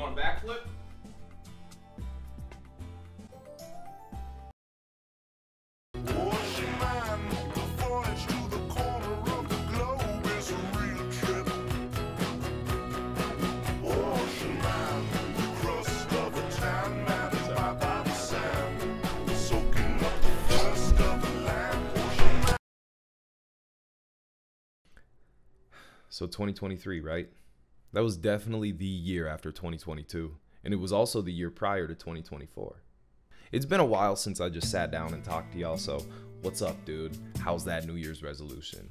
going backflip? So 2023, right? That was definitely the year after 2022, and it was also the year prior to 2024. It's been a while since I just sat down and talked to y'all, so what's up, dude? How's that New Year's resolution?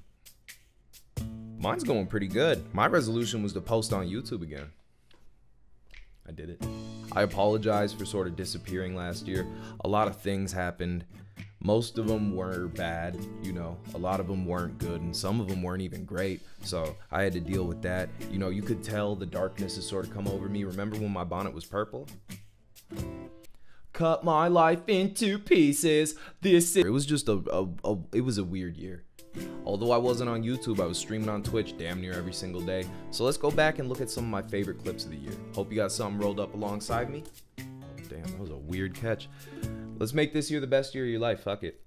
Mine's going pretty good. My resolution was to post on YouTube again. I did it. I apologize for sort of disappearing last year. A lot of things happened. Most of them were bad, you know, a lot of them weren't good, and some of them weren't even great. So I had to deal with that. You know, you could tell the darkness has sort of come over me. Remember when my bonnet was purple? Cut my life into pieces. This is- it was just a, a, a it was a weird year. Although I wasn't on YouTube, I was streaming on Twitch damn near every single day. So let's go back and look at some of my favorite clips of the year. Hope you got something rolled up alongside me. Oh, damn, that was a weird catch. Let's make this year the best year of your life. Fuck it.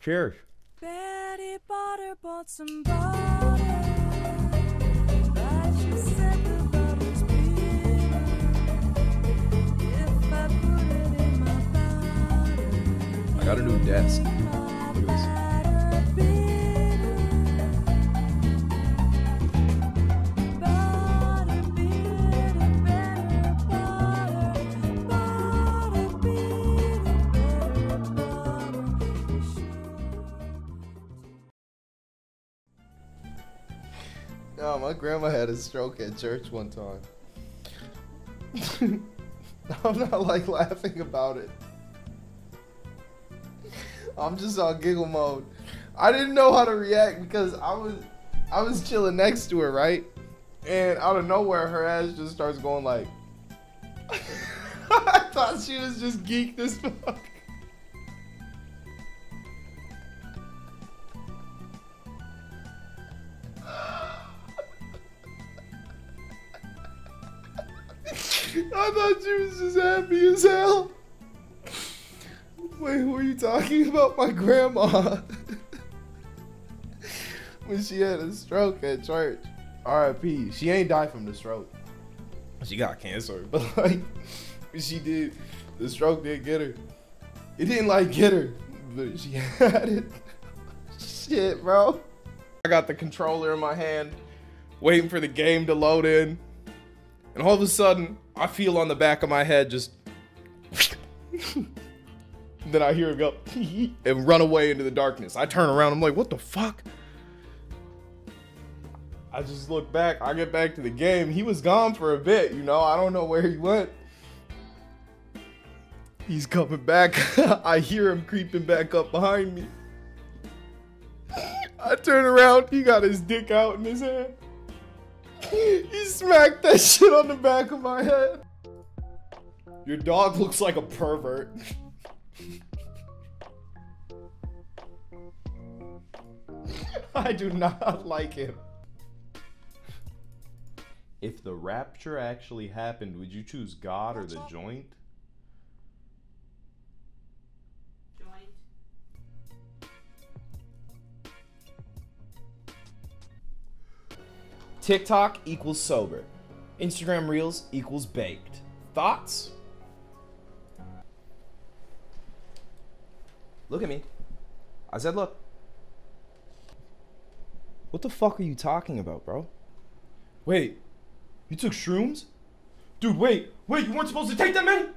Cheers. Betty Potter bought some butter. But she said the butter's bitter. If I put it in my butter, I got a new desk. No, my grandma had a stroke at church one time. I'm not like laughing about it. I'm just on giggle mode. I didn't know how to react because I was I was chilling next to her, right? And out of nowhere her ass just starts going like I thought she was just geeked as fuck. You talking about? My grandma. when she had a stroke at church. R.I.P. She ain't died from the stroke. She got cancer, but like, she did, the stroke did get her. It didn't like get her, but she had it. Shit, bro. I got the controller in my hand, waiting for the game to load in. And all of a sudden, I feel on the back of my head just. Then I hear him go and run away into the darkness. I turn around, I'm like, what the fuck? I just look back, I get back to the game. He was gone for a bit, you know, I don't know where he went. He's coming back. I hear him creeping back up behind me. I turn around, he got his dick out in his hand. He smacked that shit on the back of my head. Your dog looks like a pervert. I do not like him. If the rapture actually happened, would you choose God or the joint? TikTok equals sober. Instagram Reels equals baked. Thoughts? Look at me. I said, look. What the fuck are you talking about, bro? Wait, you took shrooms? Dude, wait, wait, you weren't supposed to take that many?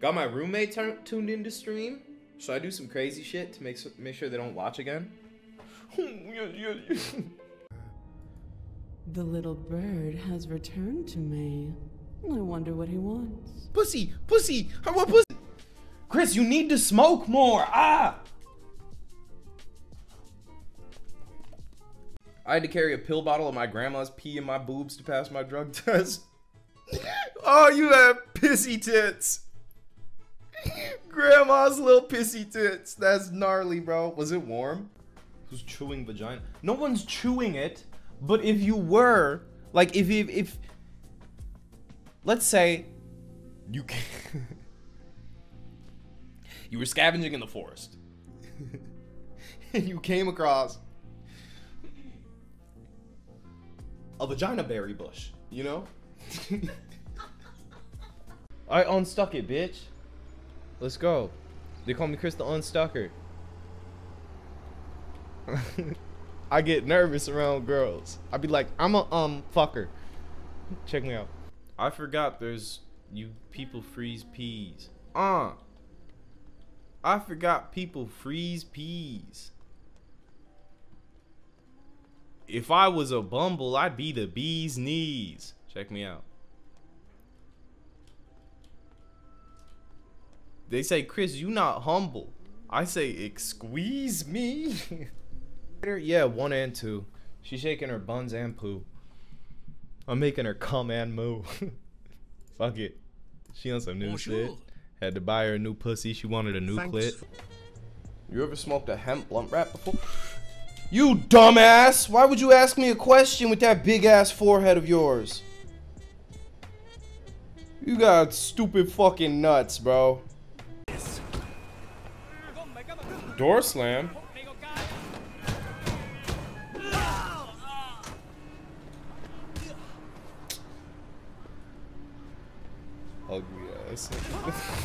Got my roommate tur- tuned into stream. Should I do some crazy shit to make, s make sure they don't watch again? The little bird has returned to me. I wonder what he wants. pussy, pussy, I want pussy. Chris, you need to smoke more. Ah. I had to carry a pill bottle of my grandma's pee in my boobs to pass my drug test. oh, you have pissy tits. Grandma's little pissy tits. That's gnarly, bro. Was it warm? Who's chewing vagina? No one's chewing it. But if you were, like, if if, if let's say you ca- you were scavenging in the forest and you came across a vagina berry bush, you know? I unstuck it, bitch. Let's go. They call me Chris the Unstucker. I get nervous around girls. I'd be like, I'm a um fucker. Check me out. I forgot there's you people freeze peas. Uh. I forgot people freeze peas. If I was a bumble, I'd be the bee's knees. Check me out. They say, Chris, you not humble. I say, excuse me. yeah, one and two. She's shaking her buns and poo. I'm making her come and moo. Fuck it. She on some new oh, shit. Had to buy her a new pussy. She wanted a new clit. You ever smoked a hemp blunt wrap before? You dumbass! Why would you ask me a question with that big ass forehead of yours? You got stupid fucking nuts, bro. Door slam.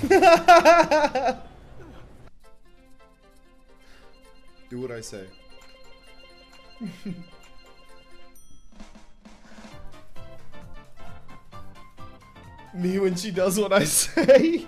Do what I say. Me when she does what I say.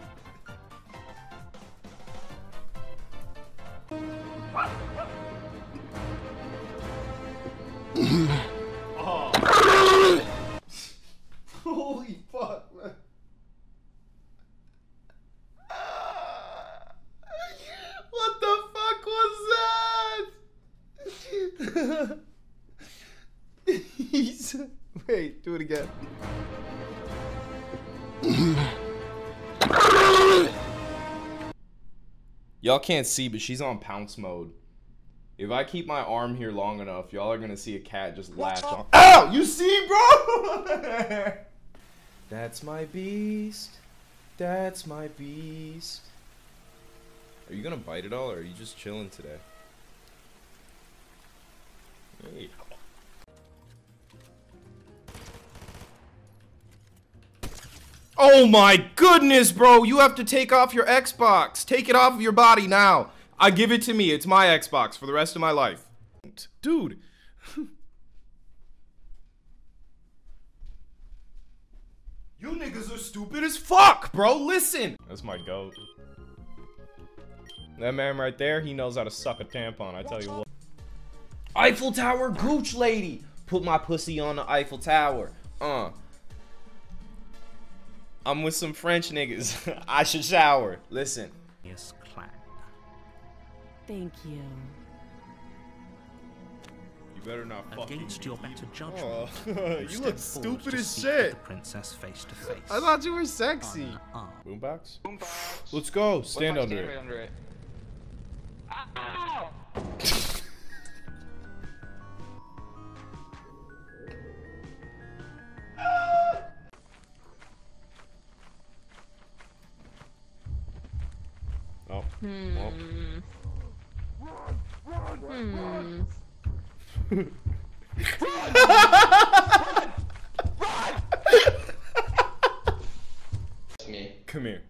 Y'all can't see, but she's on pounce mode. If I keep my arm here long enough, y'all are gonna see a cat just latch on. Ow! You see, bro? That's my beast. That's my beast. Are you gonna bite it all, or are you just chilling today? Hey. Oh my goodness, bro! You have to take off your Xbox. Take it off of your body now. I give it to me. It's my Xbox for the rest of my life. Dude. you niggas are stupid as fuck, bro. Listen. That's my goat. That man right there, he knows how to suck a tampon. I tell you what. Eiffel Tower Gooch Lady. Put my pussy on the Eiffel Tower. Uh. I'm with some French niggas. I should shower. Listen. Yes, clan. Thank you. You better not fucking. Against your better oh, judgment, Oh, you step look stupid as shit. The princess face to face. I thought you were sexy. Boombox? Boombox. Let's go. Stand under stand it. right under it. Ow! It's me. Come here.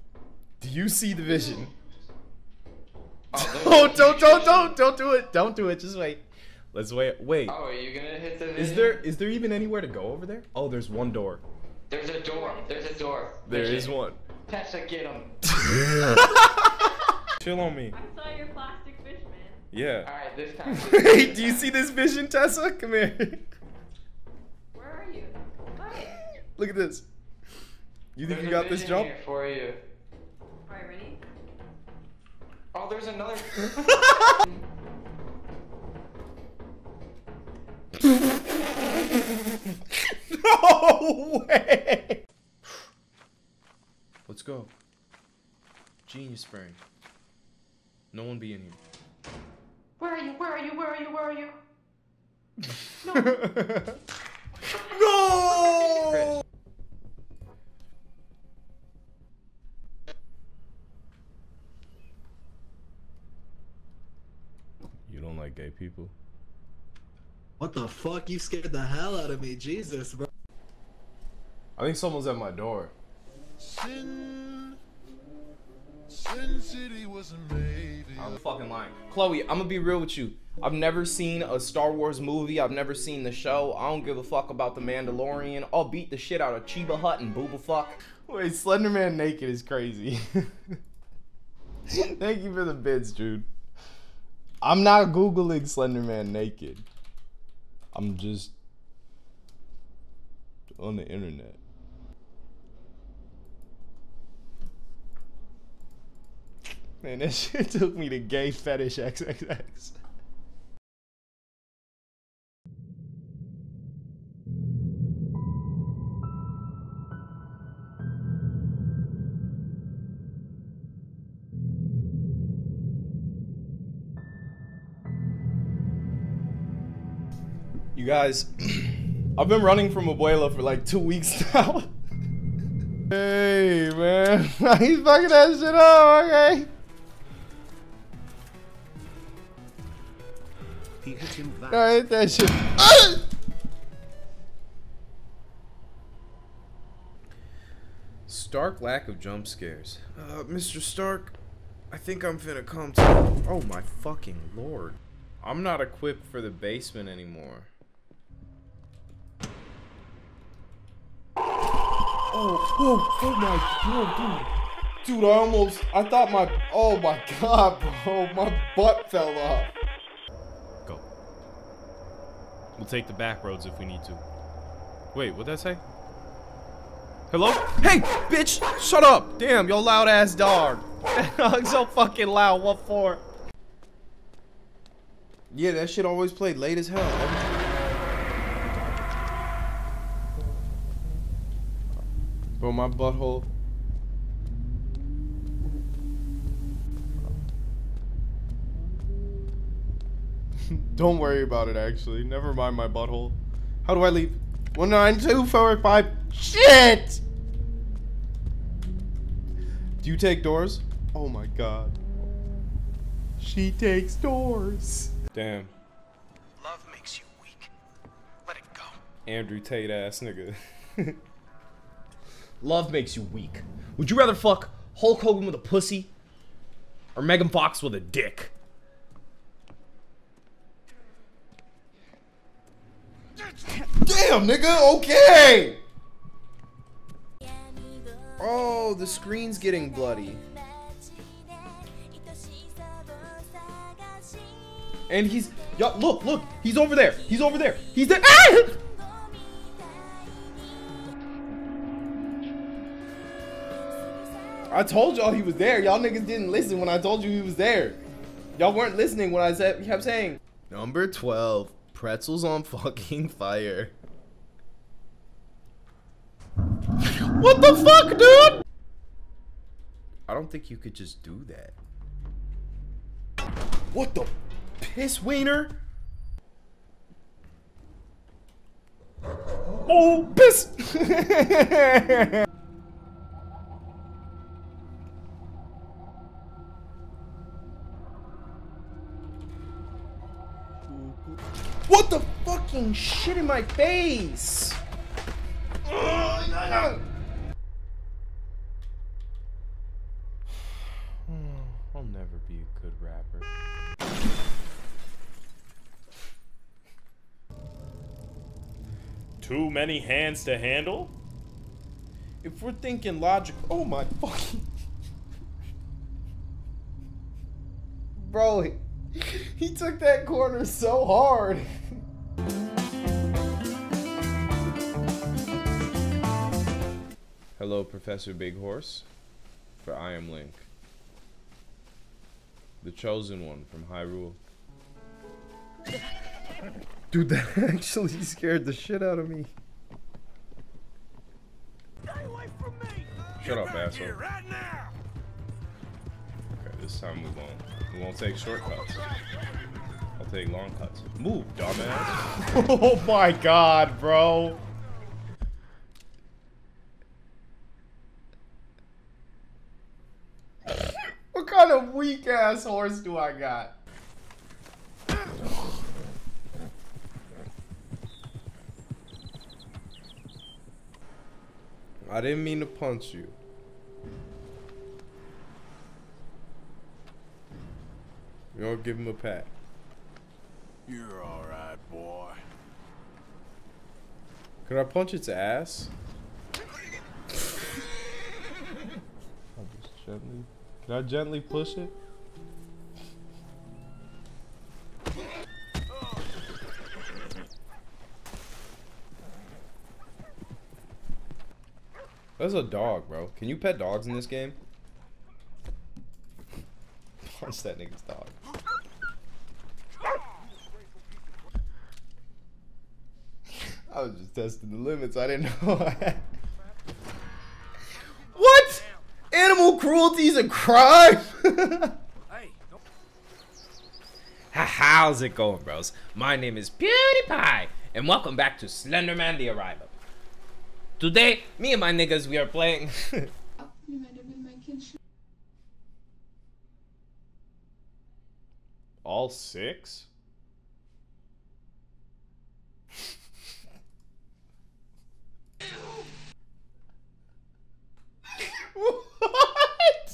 Do you see the vision? Oh, Oh, don't, don't, don't, don't do it. Don't do it. Just wait. Let's wait. Wait. Oh, are you gonna hit the Is vision? there is there even anywhere to go over there? Oh, there's one door. There's a door. There's a door. There Vision. is one. Tessa, get him. Chill on me. I saw your plastic fish, man. Yeah. Alright, this time. Hey, do you see this vision, Tessa? Come here. Where are you? Hi. Look at this. You think There's you got this jump? here for you. Alright, ready? Oh, there's another. No way! Let's go. Genius brain. No one be in here. Where are you? Where are you? Where are you? Where are you? No. no! You don't like gay people? What the fuck? You scared the hell out of me, Jesus, bro. I think someone's at my door. Sin I'm fucking lying. Chloe, I'm gonna be real with you. I've never seen a Star Wars movie. I've never seen the show. I don't give a fuck about the Mandalorian. I'll beat the shit out of Chiba Hut and Booba fuck. Wait, Slenderman naked is crazy. Thank you for the bits, dude. I'm not googling Slenderman naked. I'm just on the internet. Man, that shit took me to gay fetish XXX. You guys, I've been running from Abuela for like two weeks now. hey, man. He's fucking that shit up, okay? He hit him that. I hit that shit. Ah! Stark lack of jump scares. Uh, Mr. Stark, I think I'm finna come to. Oh my fucking lord. I'm not equipped for the basement anymore. Oh, oh, oh my god, dude. Dude, I almost, I thought my, oh my god, bro, my butt fell off. Go. We'll take the back roads if we need to. Wait, what'd that say? Hello? Hey, bitch, shut up. Damn, yo loud ass dog. I'm so fucking loud. What for? Yeah, that shit always played late as hell. every time. Bro, my butthole. Don't worry about it, actually. Never mind my butthole. How do I leave? One nine two four five. Shit! Do you take doors? Oh my god. She takes doors. Damn. Love makes you weak. Let it go. Andrew Tate ass nigga. Love makes you weak. Would you rather fuck Hulk Hogan with a pussy or Megan Fox with a dick? Damn, nigga, okay! Oh, the screen's getting bloody. And he's, yo, look, look, he's over there. He's over there. He's there. Ah! I told y'all he was there. Y'all niggas didn't listen when I told you he was there. Y'all weren't listening when I said kept saying. Number 12, pretzels on fucking fire. What the fuck, dude? I don't think you could just do that. What the piss wiener? Oh, piss! What the fucking shit in my face? Oh, Ugh, no, no. I'll never be a good rapper. Too many hands to handle? If we're thinking logic, oh my fucking. Bro, he, he took that corner so hard. Hello, Professor Big Horse. For I am Link. The chosen one from Hyrule. Dude, that actually scared the shit out of me. me. Shut up, asshole. Okay, this time we won't. We won't take shortcuts. I'll take long cuts. Move, dumbass. oh my god, bro. weak ass horse do I got? I didn't mean to punch you. You will give him a pat. You're alright, boy. Could I punch its ass? I'll just gently. Can I gently push it? That's a dog, bro. Can you pet dogs in this game? Punch that nigga's dog. I was just testing the limits. I didn't know. I. What? Animal cruelty is a crime? How's it going, bros? My name is PewDiePie, and welcome back to Slenderman The Arrival. Today, me and my niggas, we are playing. All six? what?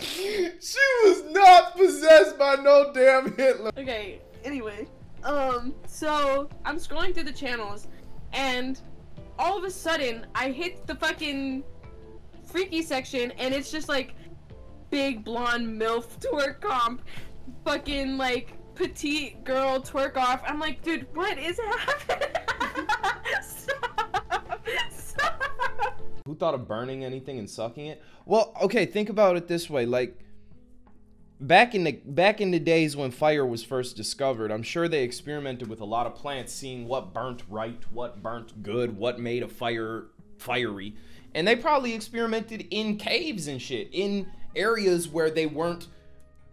She was not possessed by no damn Hitler. Okay, anyway. Um, so I'm scrolling through the channels and all of a sudden I hit the fucking freaky section and it's just like big blonde MILF twerk comp, fucking like petite girl twerk off. I'm like, dude, what is happening? Stop! Stop! Who thought of burning anything and sucking it? Well, okay, think about it this way. Like back in the back in the days when fire was first discovered, I'm sure they experimented with a lot of plants, seeing what burnt right, what burnt good, what made a fire fiery. And they probably experimented in caves and shit, in areas where they weren't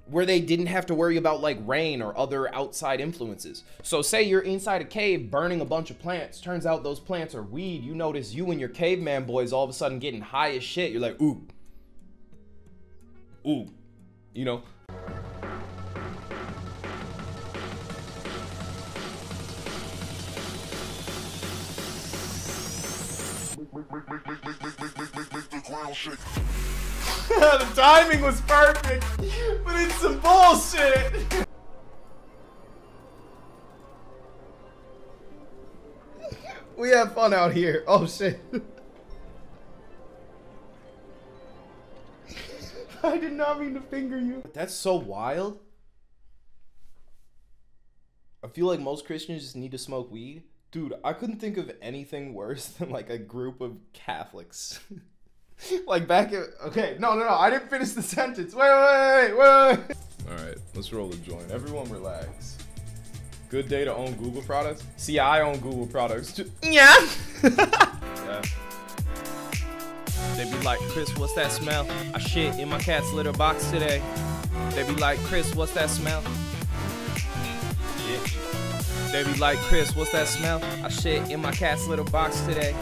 where they didn't have to worry about like rain or other outside influences. So say you're inside a cave burning a bunch of plants. Turns out those plants are weed. You notice you and your caveman boys all of a sudden getting high as shit. You're like, ooh. Ooh. You know? the timing was perfect, but it's some bullshit. we have fun out here. Oh shit. I did not mean to finger you. That's so wild. I feel like most Christians just need to smoke weed. Dude, I couldn't think of anything worse than like a group of Catholics. like back at okay, no, no, no, I didn't finish the sentence. Wait, wait, wait, wait, wait. All right, let's roll a joint. Everyone, relax. Good day to own Google products. See, I own Google products. too. yeah. They be like, Chris, what's that smell? I shit in my cat's litter box today. They be like, Chris, what's that smell? Yeah. They be like, Chris, what's that smell? I shit in my cat's litter box today.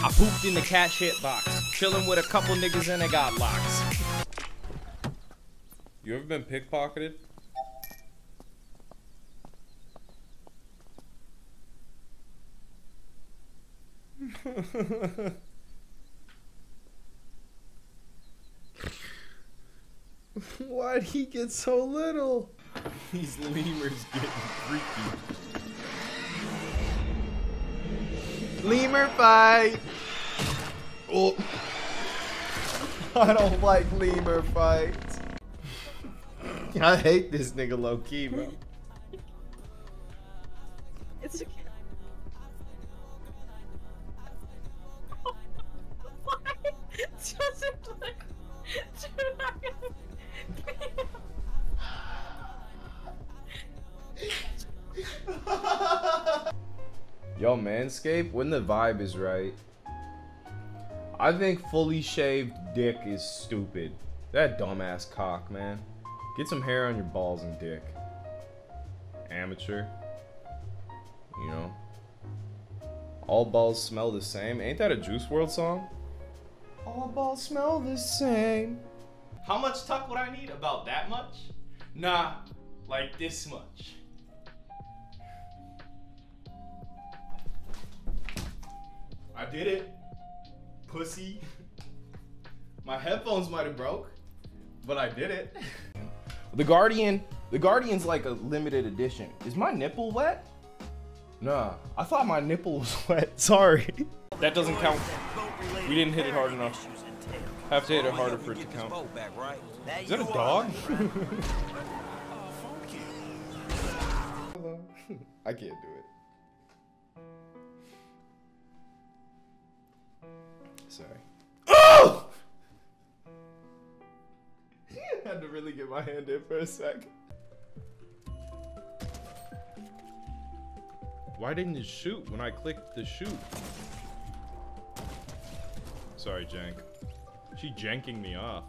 I pooped in the cat shit box, chilling with a couple niggas and they got locks. You ever been pickpocketed? Why'd he get so little? These lemurs getting freaky. Lemur fight! Oh. I don't like lemur fights. I hate this nigga low key, bro. It's okay. Yo, Manscaped, when the vibe is right. I think fully shaved dick is stupid. That dumbass cock, man. Get some hair on your balls and dick. Amateur. You know. All balls smell the same. Ain't that a Juice WRLD song? All balls smell the same. How much tuck would I need? About that much? Nah, like this much. I did it. Pussy. My headphones might have broke, but I did it. The Guardian, the Guardian's like a limited edition. Is my nipple wet? Nah, I thought my nipple was wet. Sorry. That doesn't count. We didn't hit it hard enough. I Have to hit it harder for it to count. Is that a dog? I can't do it. Sorry. Oh! had to really get my hand in for a sec. Why didn't it shoot when I clicked the shoot? Sorry, Jank. She janking me off.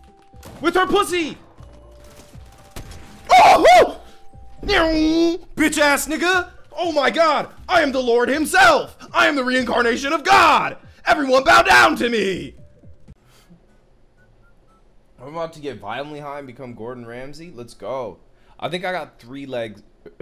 With her pussy! Oh! Bitch ass nigga! Oh my god! I am the Lord himself! I am the reincarnation of God! Everyone bow down to me! I'm about to get violently high and become Gordon Ramsay. Let's go. I think I got three legs. I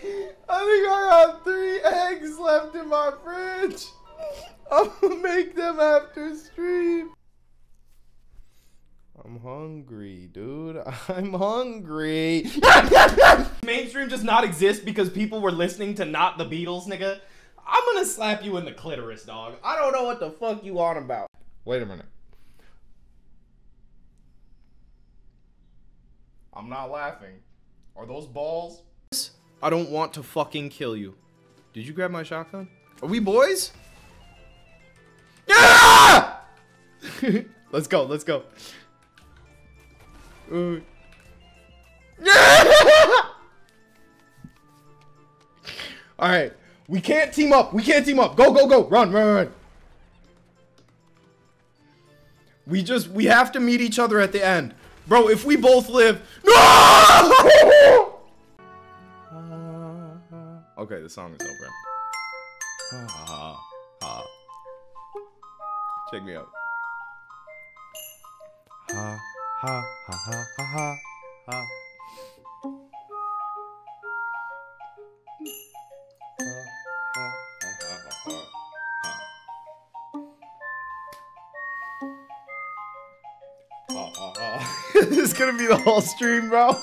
think I got three eggs left in my fridge. I'm gonna make them after stream. I'm hungry, dude. I'm hungry. Mainstream does not exist because people were listening to not the Beatles, nigga. I'm gonna slap you in the clitoris, dog. I don't know what the fuck you on about. Wait a minute. I'm not laughing. Are those balls? I don't want to fucking kill you. Did you grab my shotgun? Are we boys? Yeah! let's go, let's go. All right, we can't team up. We can't team up. Go, go, go. Run, run, run. We just, we have to meet each other at the end. Bro, if we both live. No! Okay, the song is over. Check me out. Ha, ha, ha, ha, ha, ha, this is gonna be the whole stream, bro.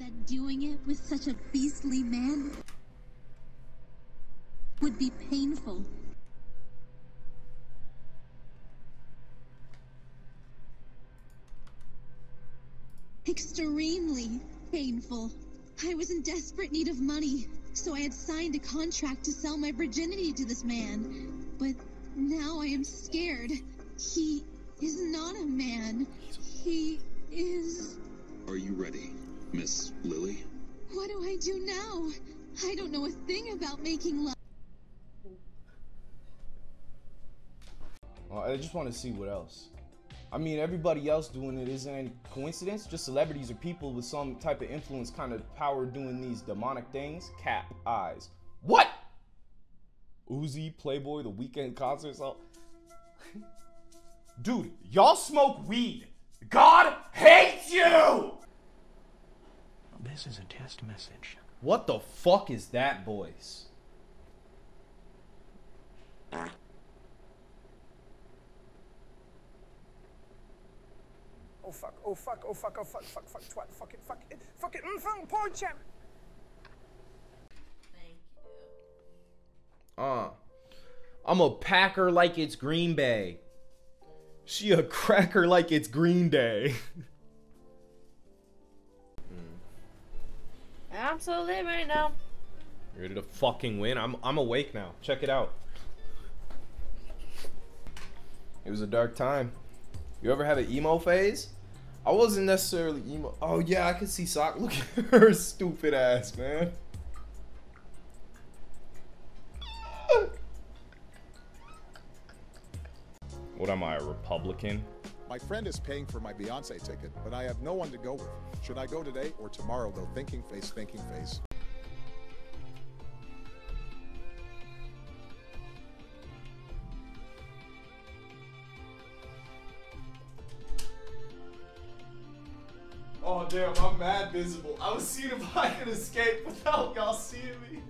that doing it with such a beastly man would be painful. Extremely painful. I was in desperate need of money, so I had signed a contract to sell my virginity to this man. But now I am scared. He is not a man. He is. Are you ready, Miss Lily? What do I do now? I don't know a thing about making love. Well, I just want to see what else. I mean, everybody else doing it isn't any coincidence. Just celebrities or people with some type of influence, kind of power doing these demonic things. Cap eyes. What? Uzi, Playboi, The Weeknd concerts. All... Dude, y'all smoke weed. God hates you. This is a test message. What the fuck is that voice? Oh fuck, oh fuck, oh fuck, oh fuck, fuck, fuck, twat, fuck it, fuck it, fuck it, mm, fuck, poor champ. Uh, I'm a packer like it's Green Bay. She a cracker like it's Green Day. Absolutely right now. You ready to fucking win? I'm I'm awake now. Check it out. It was a dark time. You ever have an emo phase? I wasn't necessarily emo. Oh yeah, I can see sock. Look at her stupid ass, man. What am I, a Republican? My friend is paying for my Beyonce ticket, but I have no one to go with. Should I go today or tomorrow, though? Thinking face, thinking face. Oh damn, I'm mad visible. I was seeing if I could escape without y'all seeing me.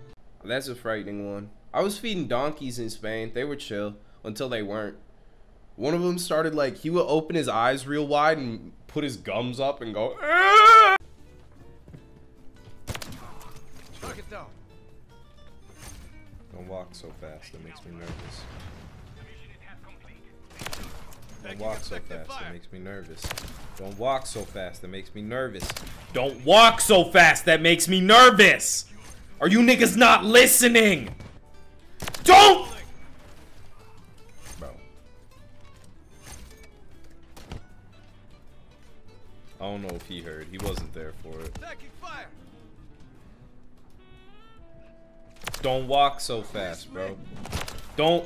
That's a frightening one. I was feeding donkeys in Spain. They were chill until they weren't. One of them started like he would open his eyes real wide and put his gums up and go. It down. Don't walk so fast. That makes me nervous. Don't walk so fast. That makes me nervous. Don't walk so fast. That makes me nervous. Don't walk so fast. That makes me nervous. Are you niggas not listening? Don't. Bro. I don't know if he heard. He wasn't there for it. Don't walk so fast, bro. Don't.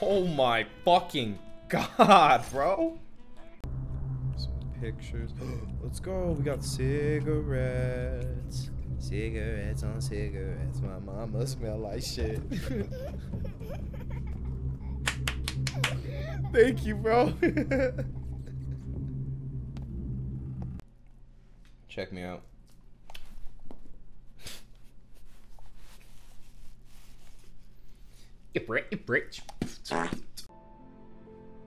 Oh my fucking god, bro. Some pictures. Let's go. We got cigarettes. Cigarettes on cigarettes. My mama smell like shit. Thank you, bro. Check me out.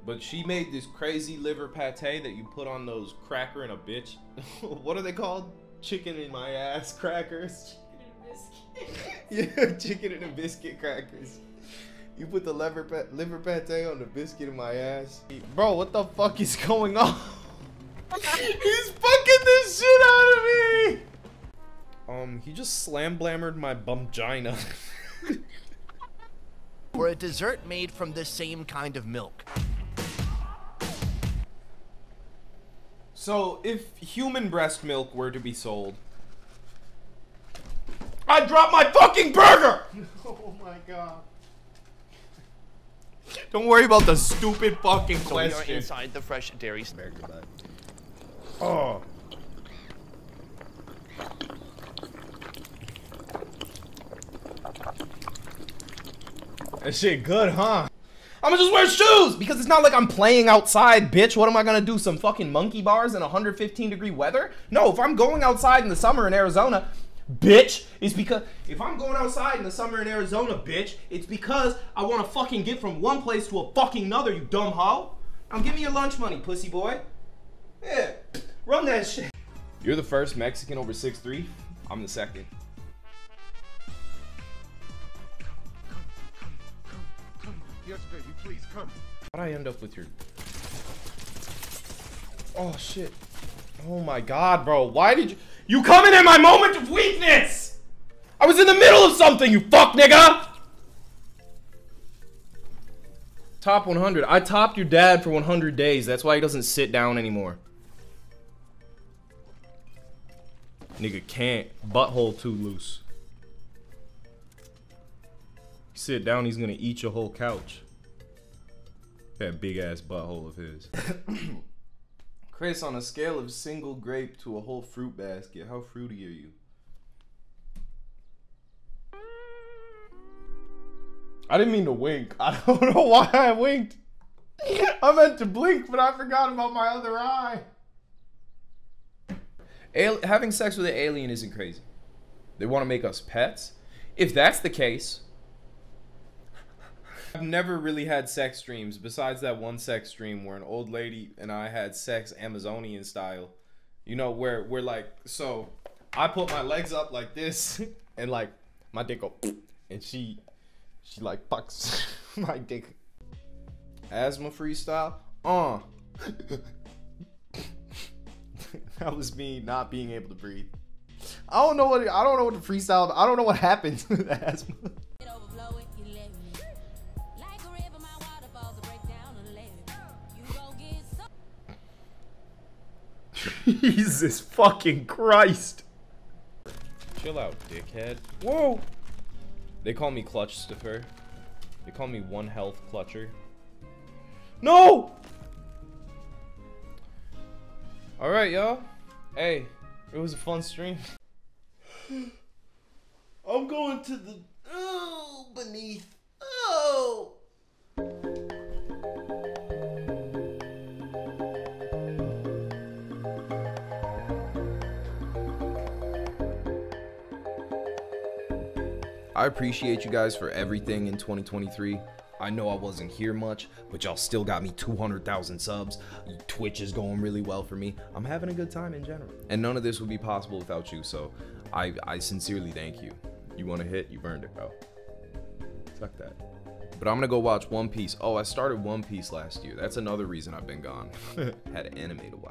But she made this crazy liver pate that you put on those cracker and a bitch. what are they called? Chicken in my ass crackers. yeah, chicken and a biscuit crackers. You put the liver pa- liver pate on the biscuit in my ass. Bro, what the fuck is going on? He's fucking this shit out of me. Um, he just slam blammered my bumgina. Or a dessert made from the same kind of milk. So, if human breast milk were to be sold, I'd drop my fucking burger! Oh my god. Don't worry about the stupid fucking So we are question. inside the fresh dairy. Oh. That shit good, huh? I'ma just wear shoes because it's not like I'm playing outside, bitch. What am I gonna do? Some fucking monkey bars in 115 degree weather? No, if I'm going outside in the summer in Arizona, bitch, it's because if I'm going outside in the summer in Arizona, bitch, it's because I wanna fucking get from one place to a fucking another, you dumb hoe. Now give me your lunch money, pussy boy. Yeah, run that shit. You're the first Mexican over 6'3. I'm the second. Yes, baby, please come. How'd I end up with your... Oh, shit. Oh my god, bro. Why did you... You coming in my moment of weakness! I was in the middle of something, you fuck nigga! Top 100. I topped your dad for 100 days. That's why he doesn't sit down anymore. Nigga can't. Butthole too loose. Sit down, he's gonna eat your whole couch. That big ass butthole of his. Chris, on a scale of single grape to a whole fruit basket, how fruity are you? I didn't mean to wink. I don't know why I winked. I meant to blink, but I forgot about my other eye. Having sex with an alien isn't crazy. They want to make us pets. If that's the case, I've never really had sex dreams besides that one sex dream where an old lady and I had sex Amazonian style. You know, where we're like, so I put my legs up like this and like my dick go and she she like fucks my dick. Asthma freestyle? Uh. that was me not being able to breathe. I don't know what I don't know what the freestyle I don't know what happens with asthma. Jesus fucking Christ. Chill out, dickhead. Whoa! They call me Clutch Stiffer. They call me One Health Clutcher. No! Alright, y'all. Hey, it was a fun stream. I'm going to the. Oh, beneath. Oh! I appreciate you guys for everything in 2023. I know I wasn't here much, but y'all still got me 200,000 subs. Twitch is going really well for me. I'm having a good time in general. And none of this would be possible without you, so I, I sincerely thank you. You want to hit? You've earned it, bro. Fuck that. But I'm gonna go watch One Piece. Oh, I started One Piece last year. That's another reason I've been gone. Had an anime to watch.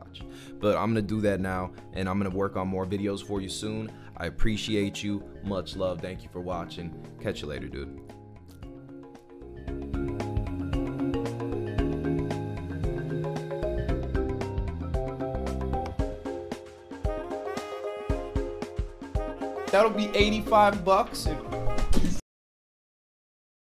But I'm gonna do that now, and I'm gonna work on more videos for you soon. I appreciate you. Much love. Thank you for watching. Catch you later, dude. That'll be 85 bucks.